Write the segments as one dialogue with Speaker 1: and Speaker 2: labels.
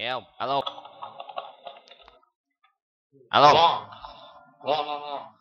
Speaker 1: nghe không? Alo. Alo.
Speaker 2: Nghe nghe nghe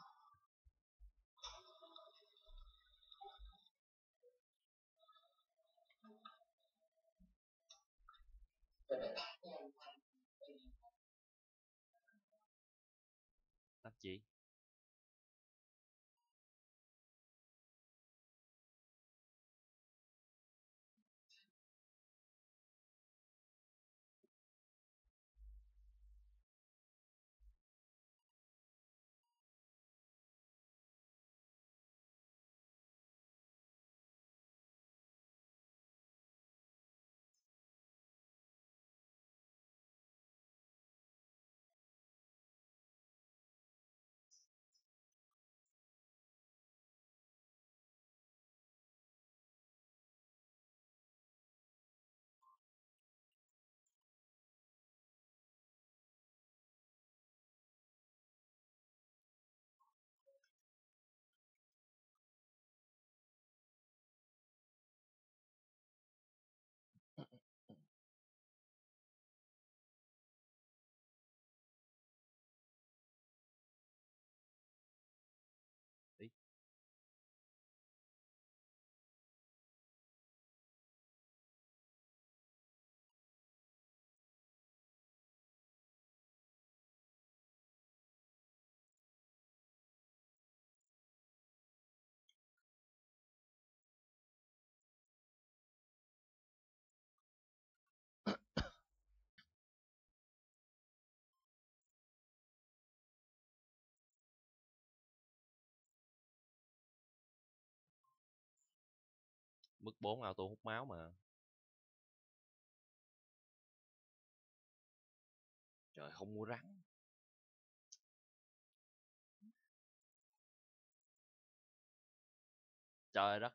Speaker 1: bước 4 auto hút máu mà. Trời không mua rắn. Trời đất.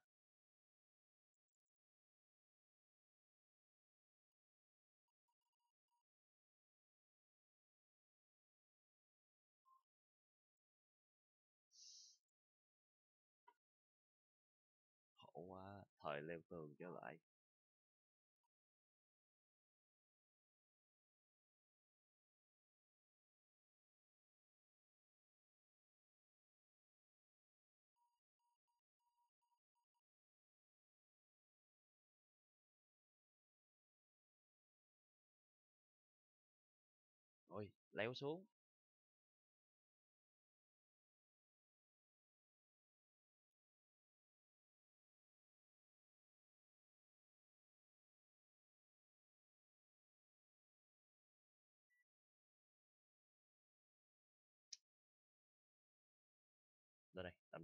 Speaker 1: Thời leo tường trở lại. Ôi leo xuống.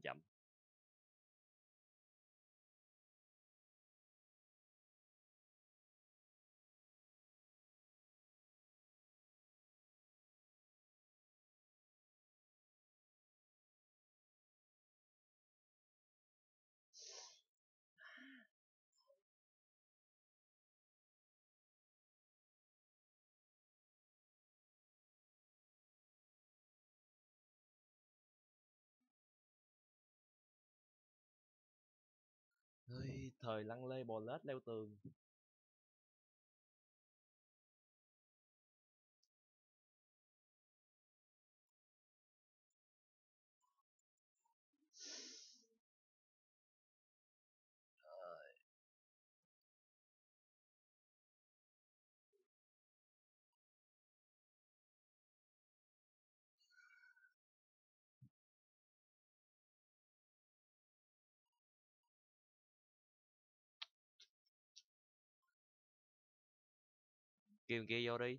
Speaker 1: Lên thời lăn lê bò lết leo tường. Kêu kia vô đi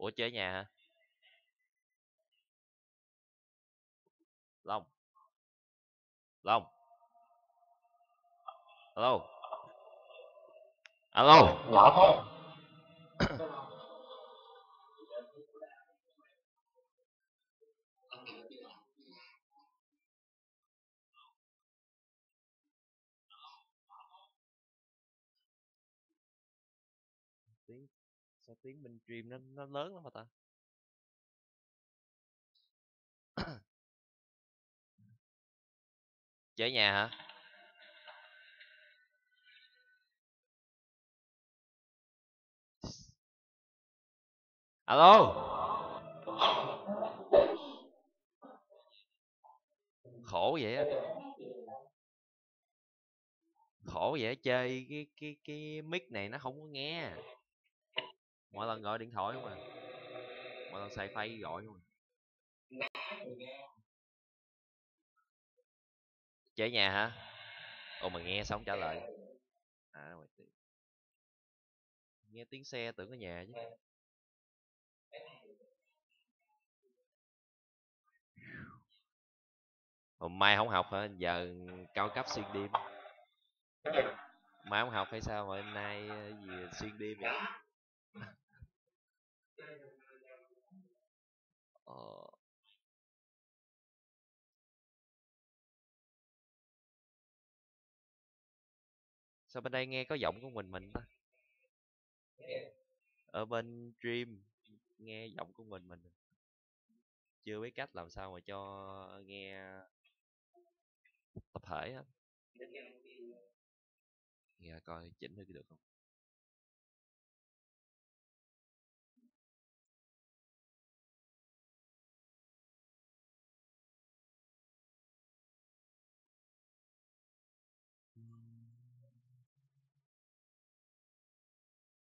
Speaker 1: ủa chơi nhà hả? Long. Long. Alo alo
Speaker 2: nhỏ thế
Speaker 1: tiếng bên truyền nó nó lớn lắm mà ta? Chơi nhà hả? Alo? Khổ vậy á. Khổ vậy chơi cái cái cái mic này nó không có nghe mỗi lần gọi điện thoại không à mỗi lần xài phay gọi không à chế nhà hả? Ồ, mà nghe xong trả lời. À ngoài. Nghe tiếng xe tưởng ở nhà chứ. Hôm mai không học hả? Giờ cao cấp xuyên đêm. Mai không học hay sao mà hôm nay ờ, gì xuyên đêm vậy? Ờ. Sao bên đây nghe có giọng của mình mình ta? Ở bên stream nghe giọng của mình mình. Chưa biết cách làm sao mà cho nghe tập thể á. Nghe coi chỉnh được không?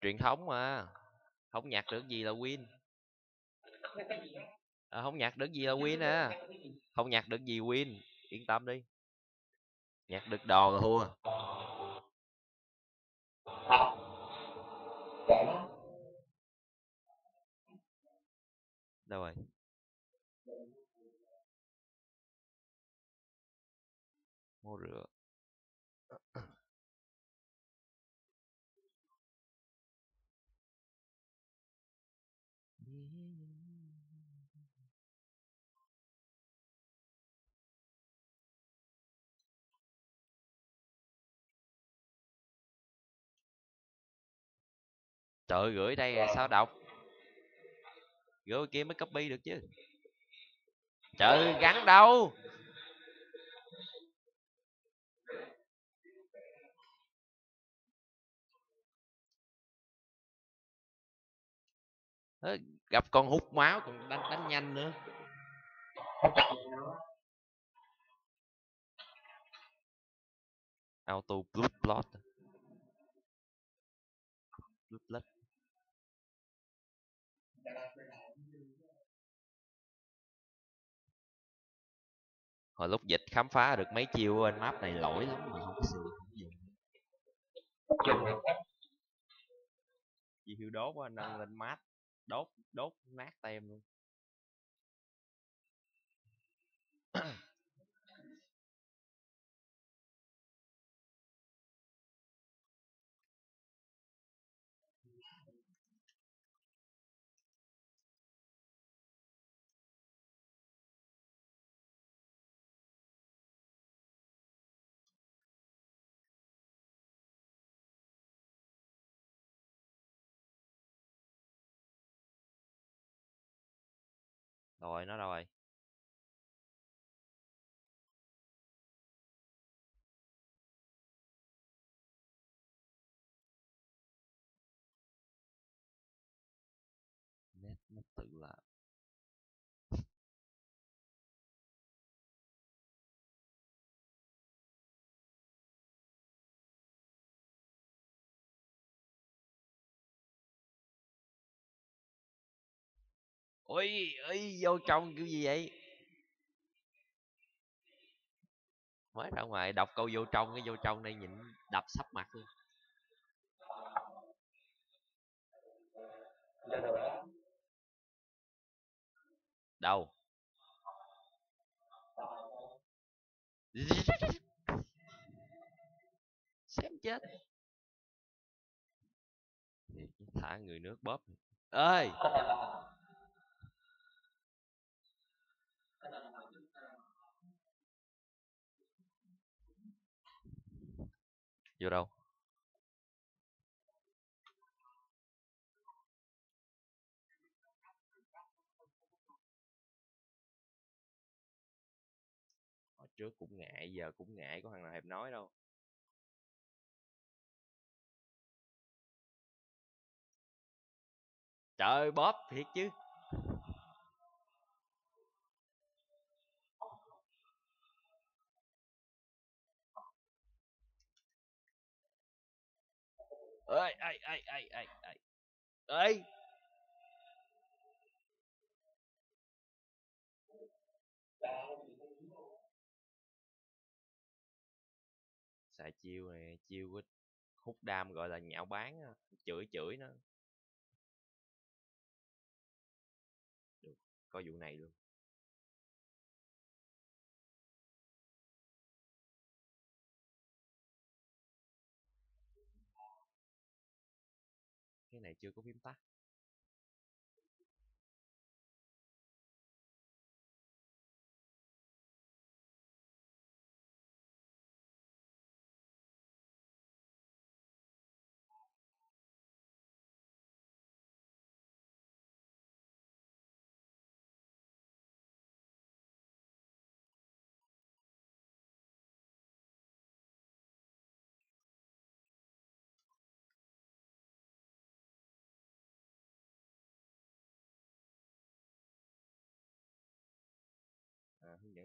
Speaker 1: Truyền thống mà. Không nhặt được gì là win. À, không nhặt được gì là win à. Không nhặt được gì win. Yên tâm đi. Nhặt được đòn là thua. Đâu rồi? Mua rửa. Ơi, gửi đây sao đọc? Gửi kia mới copy được chứ. Trời gắn đâu? Ơ, gặp con hút máu còn đánh đánh nhanh nữa. Auto blue plot. Plot. Hồi lúc dịch khám phá được mấy chiêu trên map này lỗi lắm mà không có sự không gì. Chiêu đốt á, nâng lên mát, đốt đốt nát tem luôn. Rồi, nó đâu rồi? Nét nó tự làm. Ôi, ơi, vô trong kiểu gì vậy? Mới ra ngoài đọc câu vô trong cái vô trong đây nhịn đập sắp mặt luôn. Đâu? Xem chết. Thả người nước bóp. Ơi, vô đâu? Hồi trước cũng ngại, giờ cũng ngại, có thằng nào hẹp nói đâu. Trời ơi, bóp thiệt chứ. Ơi, ai, ai, ai, ai, ai. Ơi. xài chiêu này chiêu của hút đam gọi là nhạo bán chửi chửi nó được có vụ này luôn cái này chưa có phím tắt.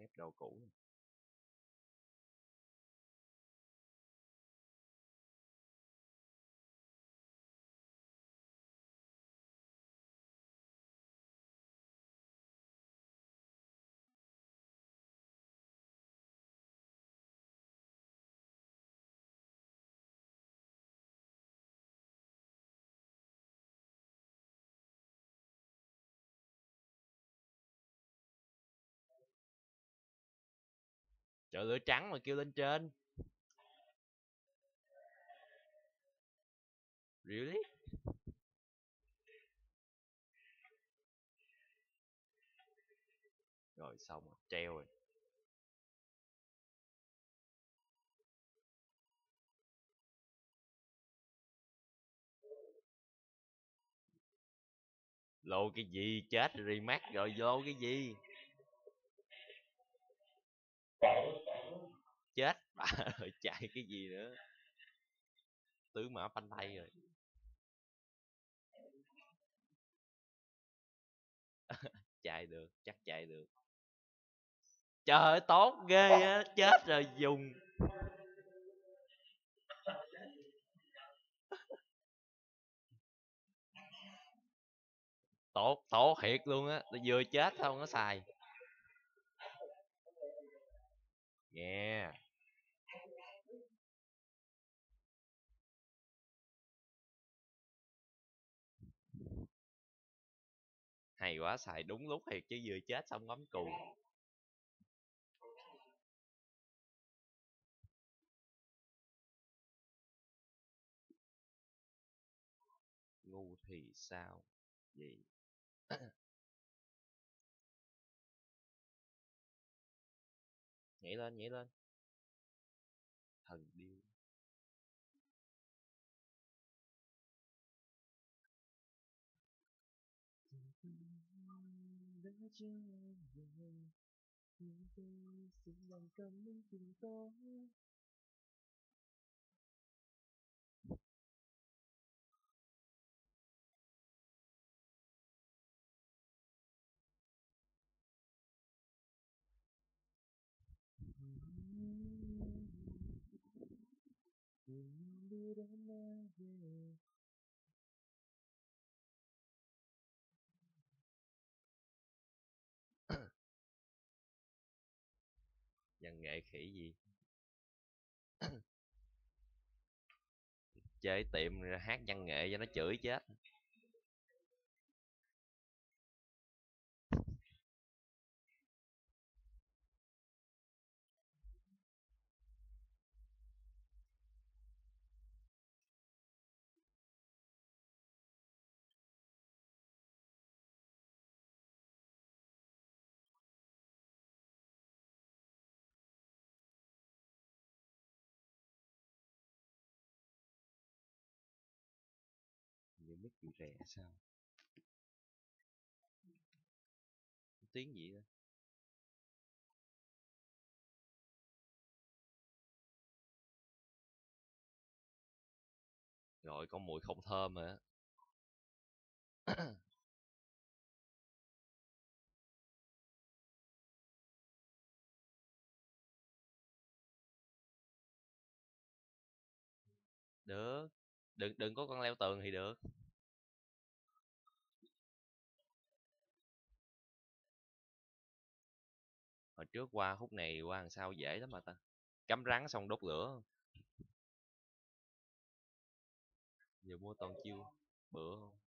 Speaker 1: À, ép đồ cũ Trời lửa trắng mà kêu lên trên. Really? Rồi xong rồi, treo rồi. Lô cái gì chết remake rồi vô cái gì? Chết. Bà rồi chạy cái gì nữa? Tứ mã phanh tay rồi. Chạy được, chắc chạy được. Trời ơi, tốt ghê á, chết rồi, dùng. Tốt tốt thiệt luôn á vừa chết không nó xài. Nghe hay quá xài đúng lúc thiệt chứ vừa chết xong bấm cù ngu thì sao? Gì? Nhảy lên nhảy lên. Thần điêu đã cho em rồi nhưng tôi xin lòng cảm ơn tình có biết em đã hấp dẫn nghệ khỉ gì? Chơi tiệm hát văn nghệ cho nó chửi chết. Biết bị rẻ sao? Tiếng gì đó rồi, con mùi không thơm hả? Á được. Đừng đừng có con leo tường thì được. trước qua khúc này, qua đằng sau dễ lắm mà ta? Cắm rắn xong đốt lửa. Giờ mua toàn chiêu, bữa không?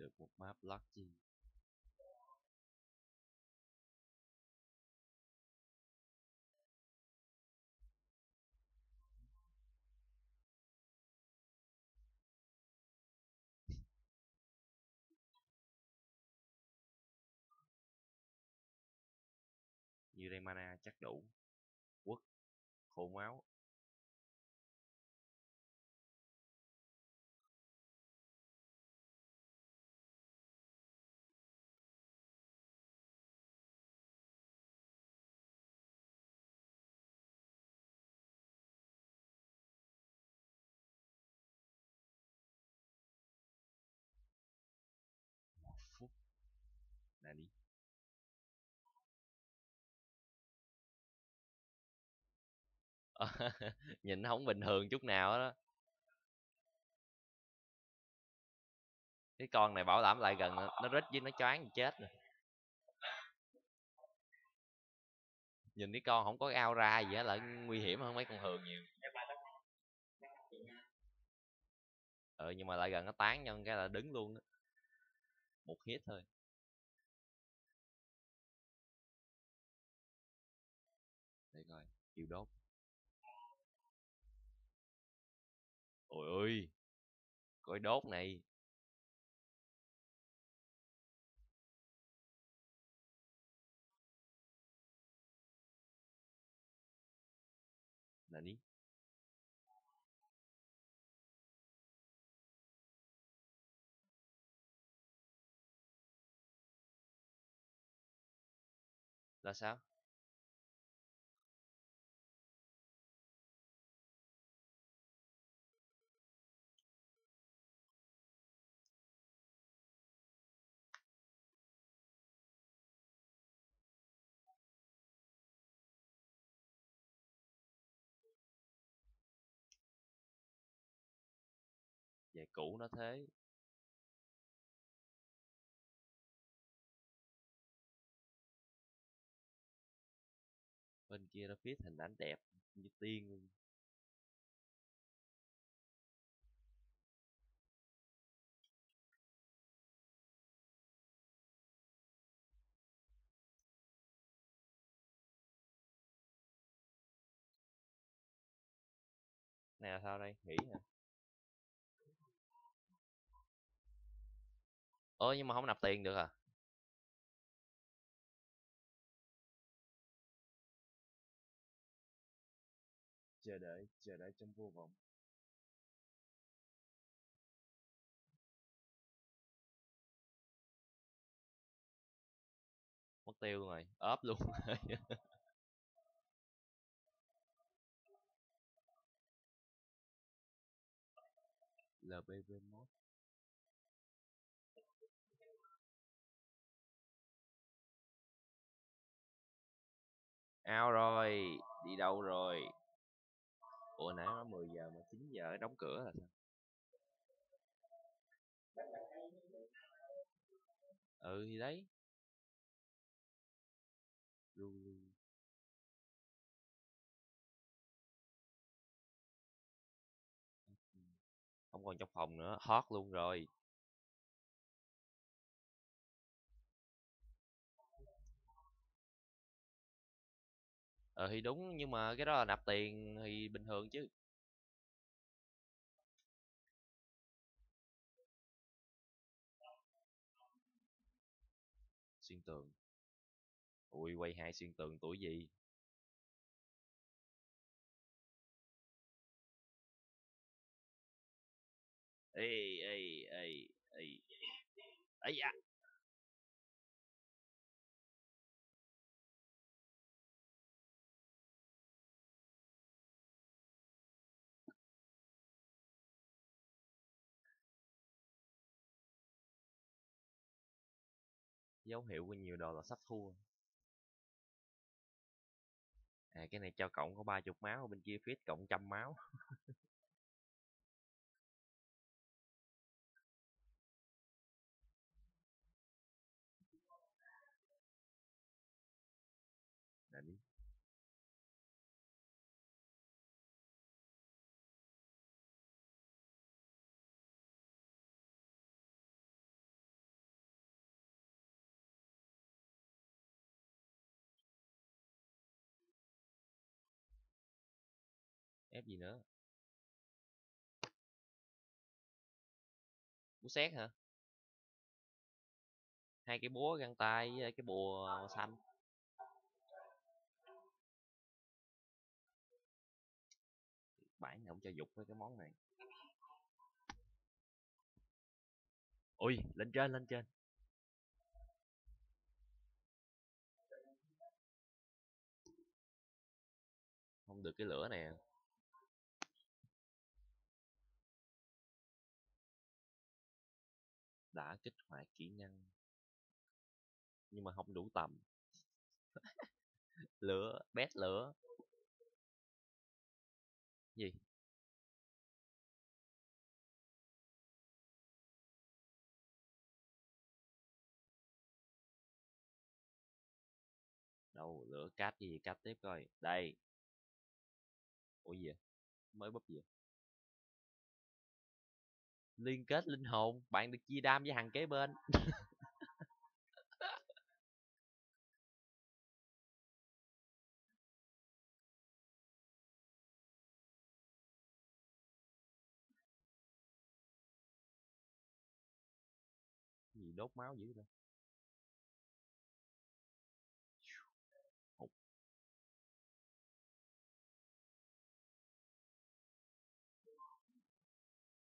Speaker 1: Được một map blockchain như đây mana chắc đủ. Quất khô máu. Nè đi. Ờ, nhìn nó không bình thường chút nào hết đó. Cái con này bảo đảm lại gần nó nó rít với nó choáng thì chết rồi nhìn cái con không có ao ra gì hết là nguy hiểm hơn mấy con thường nhiều. Ừ nhưng mà lại gần nó tán nhân cái là đứng luôn á một hit thôi. Chịu đốt ôi ơi coi đốt này. Là đi là sao? Về cũ nó thế. Bên kia nó viết hình ảnh đẹp như tiên luôn. Này là sao đây? Nghỉ hả? Ơ nhưng mà không nạp tiền được à? Chờ đợi chờ đợi trong vô vọng. Mất tiêu rồi ốp luôn lbv mốt ao rồi, đi đâu rồi? Ủa nãy nó 10 giờ mà 9 giờ đóng cửa là sao? Ừ thì đấy. Lulu không còn trong phòng nữa, hot luôn rồi. Ờ thì đúng, nhưng mà cái đó là nạp tiền thì bình thường chứ. Xuyên tường. Ui, quay hai xuyên tường tuổi gì? Ê ê ê ê ấy da. Dấu hiệu của nhiều đồ là sắp thua. À cái này cho cộng có ba chục máu, bên kia fit cộng trăm máu. ép gì nữa. Búa xét hả? Hai cái búa găng tay với cái bùa màu xanh. Bản không cho dục với cái món này. Ui, lên trên lên trên. Không được cái lửa nè. Đã kích hoạt kỹ năng. Nhưng mà không đủ tầm. Lửa, bét lửa. Gì? Đâu, lửa cát gì cát tiếp coi. Đây. Ủa gì vậy? Mới bóp gì vậy? Liên kết linh hồn, bạn được chia đam với hàng kế bên. Gì đốt máu dữ vậy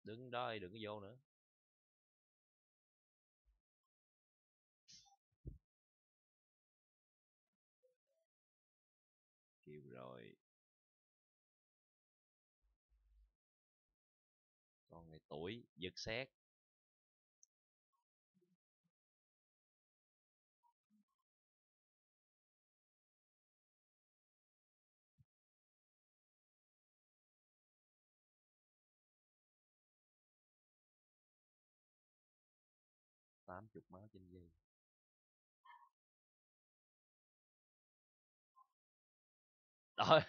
Speaker 1: đứng đó đi đừng có vô nữa. Kêu rồi. Con này tuổi giật xét. Chục máu trên giây đó,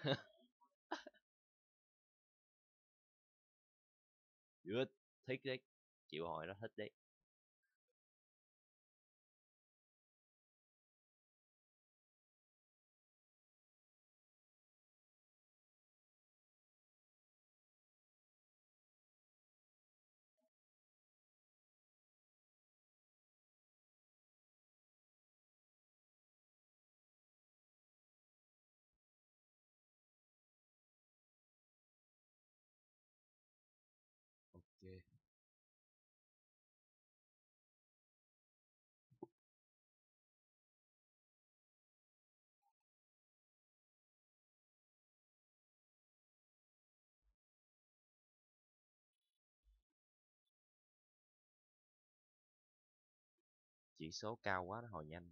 Speaker 1: good. Thích đấy. Chịu hồi nó thích đấy. Chỉ số cao quá nó hồi nhanh.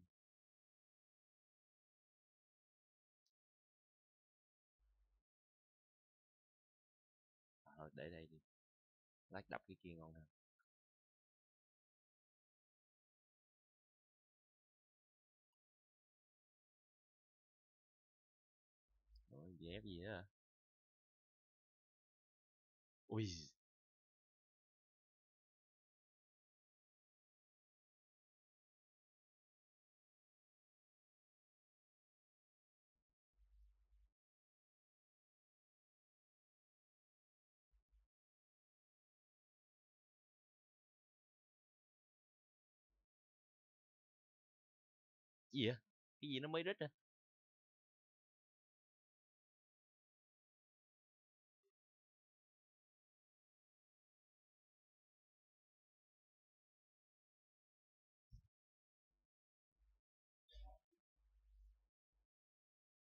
Speaker 1: Ờ, để đây đi. Lát đập cái kia ngon hơn. Ôi, dép gì nữa à ui. gì vậy cái gì nó mới rít à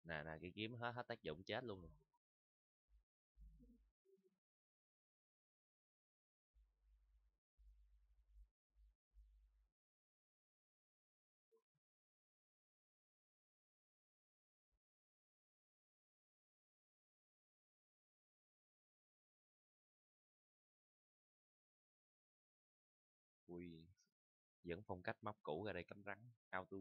Speaker 1: nè nè cái kiếm hết hết tác dụng chết luôn rồi. Dẫn phong cách móc cũ ra đây cắm rắn auto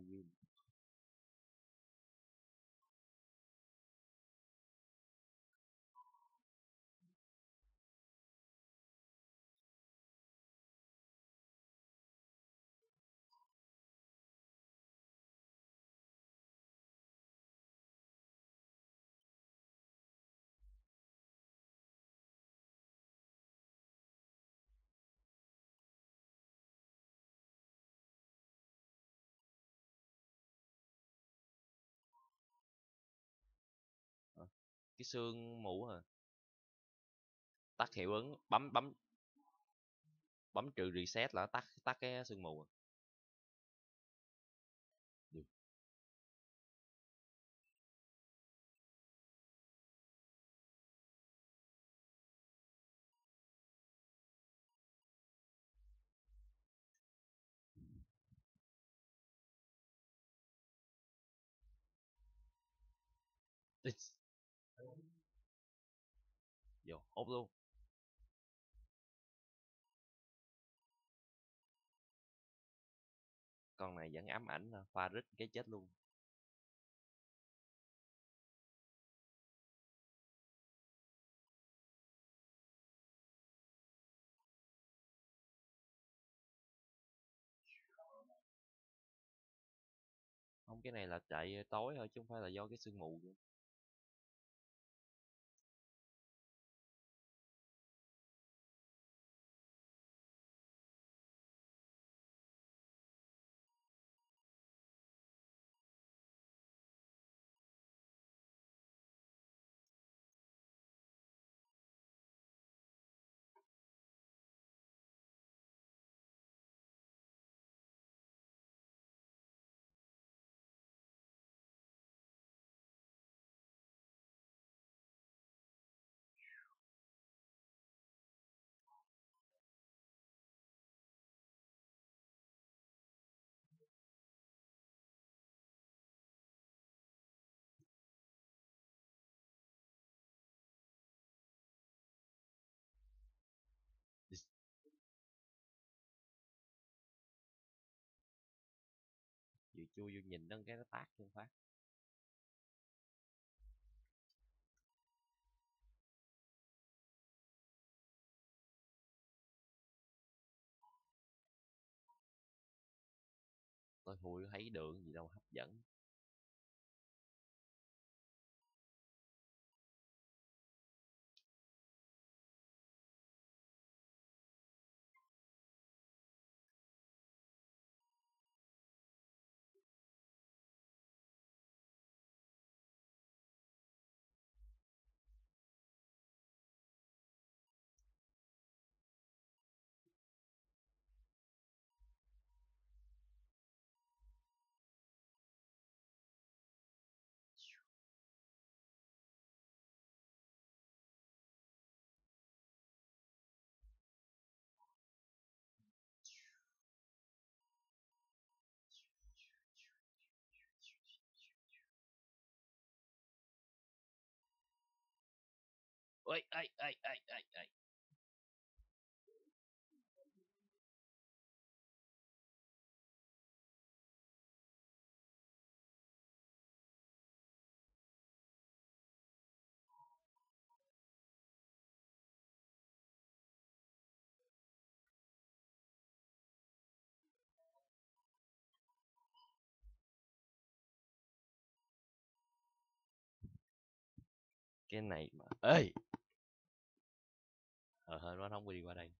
Speaker 1: cái xương mũ à tắt hiệu ứng, bấm bấm bấm trừ reset là nó tắt tắt cái xương mù à. It's- vô hốt luôn con này vẫn ám ảnh à, pha rít cái chết luôn không, cái này là chạy tối thôi chứ không phải là do cái sương mù nữa. Vừa chui vô nhìn nó cái nó tát luôn phát. Tôi thui thấy đường gì đâu, hấp dẫn. おい、あい、あい、あい、あい、あい。けないま。はい。Ờ hên nó không đi qua đây.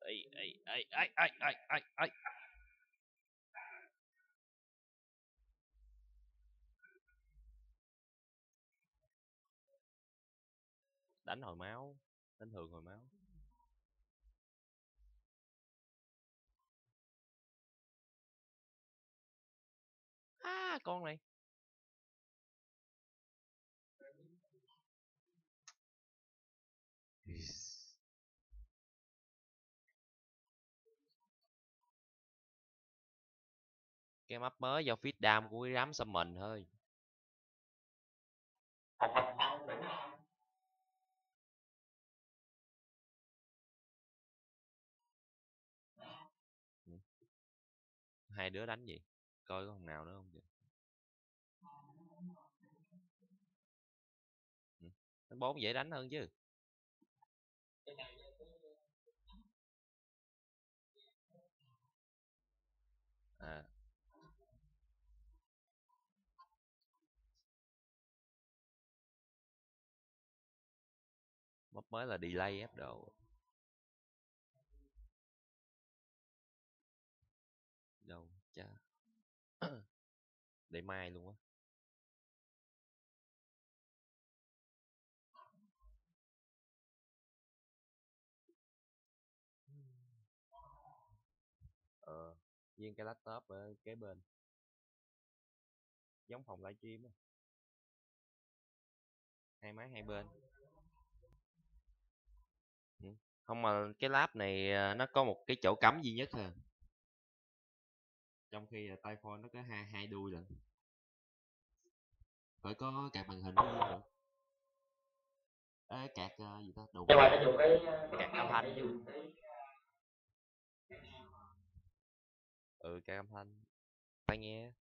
Speaker 1: Ấy ấy ấy ấy ấy ấy ấy ấy đánh hồi máu, đánh thường hồi máu. À con này. Cái map mới do feed down của cái đám summon thôi. Hai đứa đánh gì? Coi có thằng nào nữa không kìa đánh ừ, bốn dễ đánh hơn chứ. À. mới là delay ép độ đâu cha để mai luôn á. Ờ viên cái laptop ở kế bên. Giống phòng livestream á. Hai máy hai bên không mà cái lab này à, nó có một cái chỗ cắm duy nhất thôi trong khi là tai phone nó có hai hai đuôi lận. Phải có card màn hình được Ê, card uh, gì ta? Đồ
Speaker 2: nhưng mà nó dùng cái
Speaker 1: Card âm thanh.
Speaker 2: nó dùng cái
Speaker 1: ừ card âm thanh. Tai nghe